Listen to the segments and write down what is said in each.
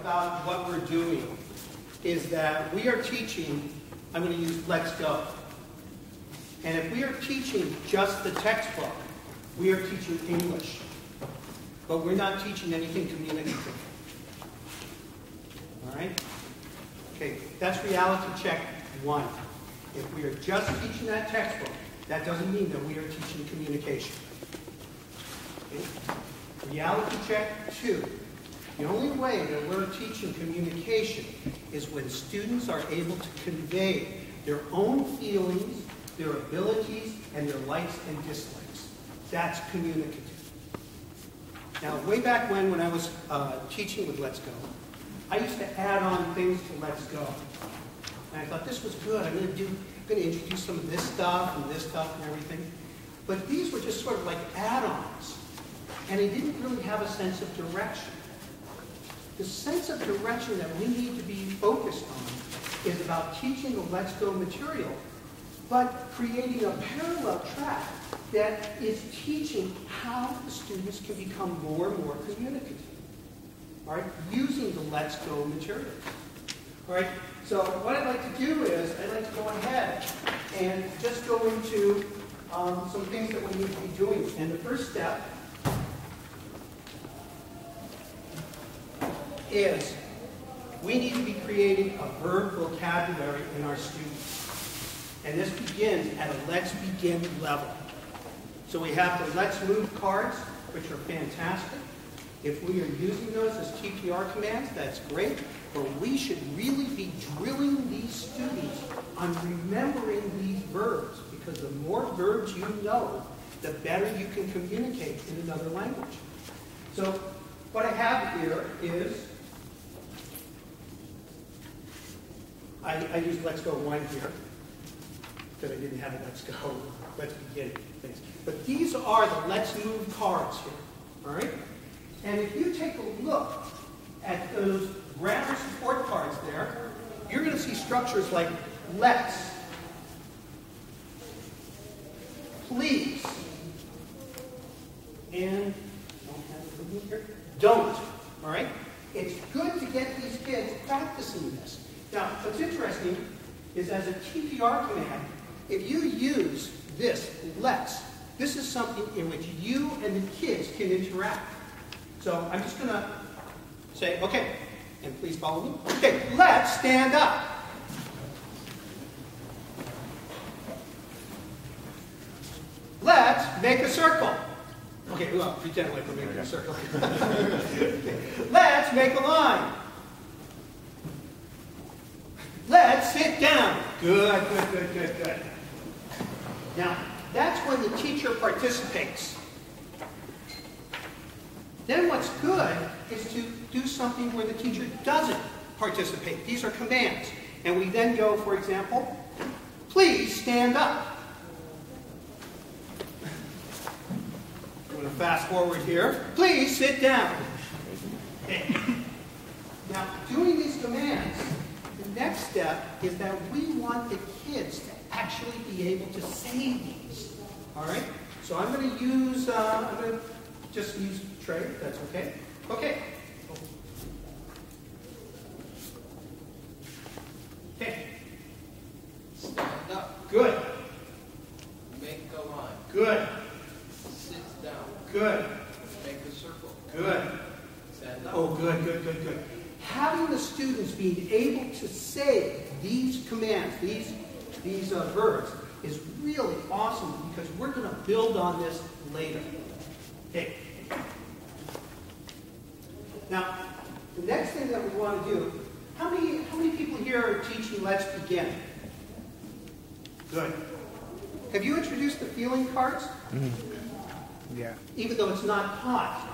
about what we're doing is that we are teaching, I'm going to use Let's Go. And if we are teaching just the textbook, we are teaching English. But we're not teaching anything communicative. All right? Okay, that's reality check one. If we are just teaching that textbook, that doesn't mean that we are teaching communication. Okay? Reality check two. The only way that we're teaching communication is when students are able to convey their own feelings, their abilities, and their likes and dislikes. That's communicative. Now, way back when, when I was uh, teaching with Let's Go, I used to add on things to Let's Go. And I thought this was good. I'm going to do, I'm going to introduce some of this stuff and this stuff and everything. But these were just sort of like add-ons. And they didn't really have a sense of direction. The sense of direction that we need to be focused on is about teaching the Let's Go material, but creating a parallel track that is teaching how the students can become more and more communicative. All right, using the Let's Go material. All right, so what I'd like to do is I'd like to go ahead and just go into um, some things that we need to be doing. And the first step is we need to be creating a verb vocabulary in our students. And this begins at a let's begin level. So we have the let's move cards, which are fantastic. If we are using those as TPR commands, that's great. But we should really be drilling these students on remembering these verbs because the more verbs you know, the better you can communicate in another language. So what I have here is I, I use Let's Go 1 here, because I didn't have a Let's Go, Let's Begin things. But these are the Let's Move cards here, all right? And if you take a look at those grammar support cards there, you're going to see structures like let's, please, and don't, all right? It's good to get these kids practicing this. Now, what's interesting is as a TPR command, if you use this, let's, this is something in which you and the kids can interact. So I'm just going to say, okay, and please follow me. Okay, let's stand up. Let's make a circle. Okay, well, pretend like we're making a circle. Let's make a line. Let's sit down. Good, good, good, good, good. Now, that's when the teacher participates. Then what's good is to do something where the teacher doesn't participate. These are commands. And we then go, for example, please stand up. I'm going to fast forward here. Please sit down. Okay. Now, doing these commands next step is that we want the kids to actually be able to say these. All right? So I'm going to use, uh, I'm going to just use Trey, if that's okay. Okay. Okay. Stand up. Good. Make a line. Good. Sit down. Good. Make a circle. Good. Stand up. Oh, good, good, good, good. Having the students being able to say these commands, these, these uh, verbs, is really awesome because we're going to build on this later. Okay. Now, the next thing that we want to do, how many, how many people here are teaching Let's Begin? Good. Have you introduced the feeling cards? Mm-hmm. Yeah. Even though it's not taught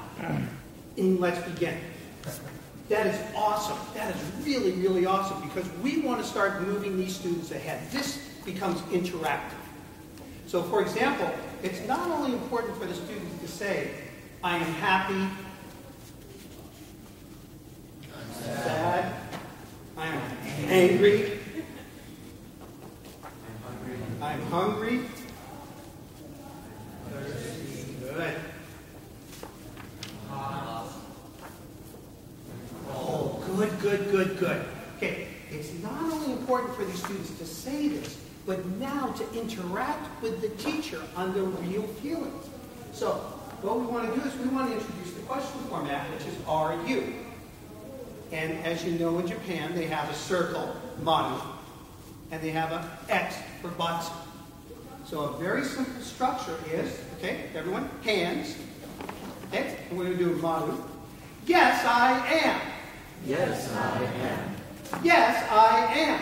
in Let's Begin. That is awesome. That is really, really awesome because we want to start moving these students ahead. This becomes interactive. So for example, it's not only important for the students to say, I am happy, I'm sad, I am angry, I'm hungry, good. Good, good. Okay, it's not only important for these students to say this, but now to interact with the teacher on their real feelings. So, what we want to do is we want to introduce the question format, which is are you? And as you know in Japan, they have a circle, maru, and they have a X for batsu. So a very simple structure is, okay, everyone, hands. Okay, and we're going to do maru. Yes, I am. Yes, I am. Yes, I am.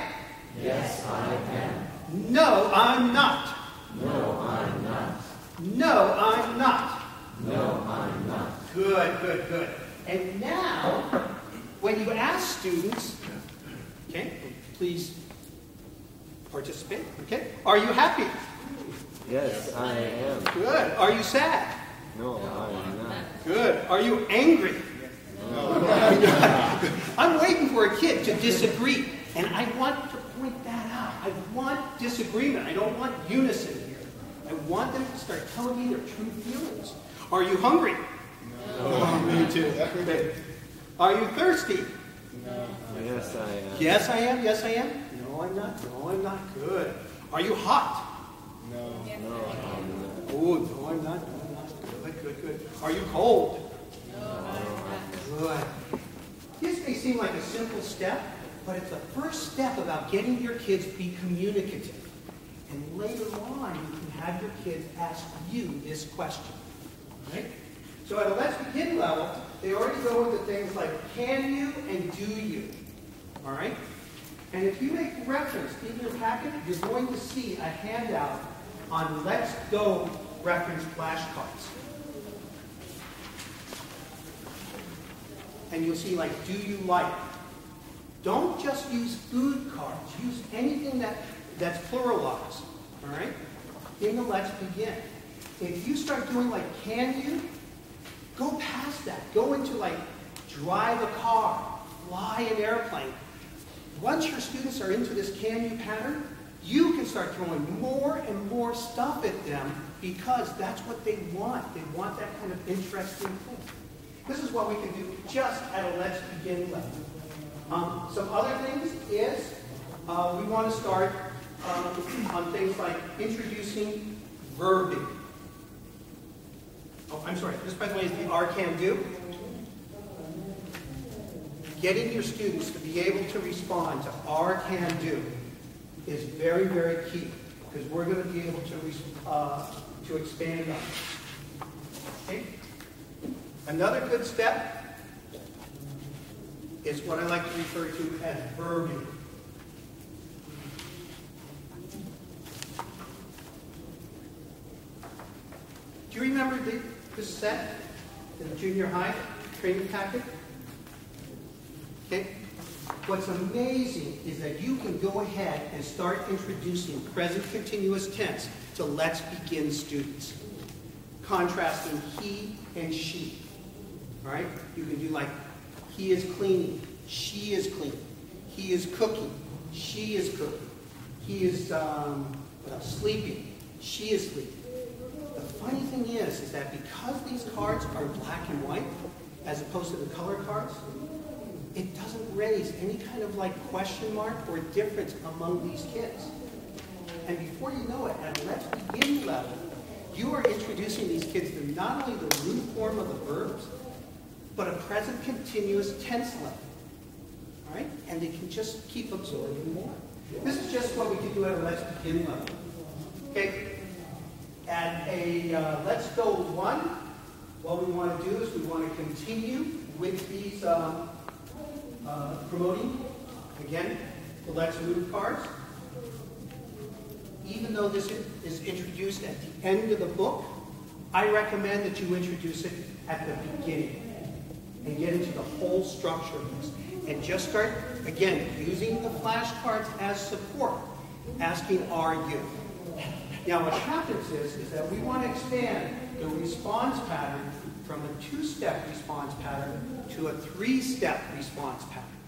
Yes, I am. No, I'm not. No, I'm not. No, I'm not. No, I'm not. Good, good, good. And now, when you ask students, okay, please participate, okay? Are you happy? Yes, I am. Good. Are you sad? No, I'm not. Good. Are you angry? I'm waiting for a kid to disagree, and I want to point that out. I want disagreement. I don't want unison here. I want them to start telling me their true feelings. Are you hungry? No. me too. Are you thirsty? No. Yes, I am. Yes, I am. Yes, I am. No, I'm not. No, I'm not. Good. Are you hot? No, I'm not. Oh, no, I'm not. No, I'm not. Good, good, good. Are you cold? Good. This may seem like a simple step, but it's the first step about getting your kids to be communicative. And later on, you can have your kids ask you this question. Right? So at a Let's Begin level, they already go into things like can you and do you. All right? And if you make reference in your packet, you're going to see a handout on Let's Go reference flashcards. And you'll see like, do you like? Don't just use food cards. Use anything that, that's pluralized, all right? In the let's begin. If you start doing like, can you? Go past that. Go into like, drive a car, fly an airplane. Once your students are into this can you pattern, you can start throwing more and more stuff at them because that's what they want. They want that kind of interesting thing. This is what we can do just at a let's begin level. Um, some other things is uh, we want to start um, on things like introducing verbing. Oh, I'm sorry. This, by the way, is the R can do. Getting your students to be able to respond to R can do is very, very key because we're going to be able to, uh, to expand on it. Okay? Another good step is what I like to refer to as verbing. Do you remember the, set in the junior high training packet? Okay. What's amazing is that you can go ahead and start introducing present continuous tense to let's begin students, contrasting he and she. Right? You can do like, he is cleaning, she is cleaning, he is cooking, she is cooking, he is um, sleeping, she is sleeping. The funny thing is, is that because these cards are black and white, as opposed to the color cards, it doesn't raise any kind of like question mark or difference among these kids. And before you know it, at let's begin level, you are introducing these kids to not only the root form of the verbs, but a present continuous tense level. All right? And they can just keep absorbing more. This is just what we can do at a let's begin level. Okay? At a uh, let's go one, what we want to do is we want to continue with these um, uh, promoting, again, the let's move cards. Even though this is introduced at the end of the book, I recommend that you introduce it at the beginning and get into the whole structure of this. And just start, again, using the flashcards as support, asking, are you? Now what happens is, is that we want to expand the response pattern from a two-step response pattern to a three-step response pattern.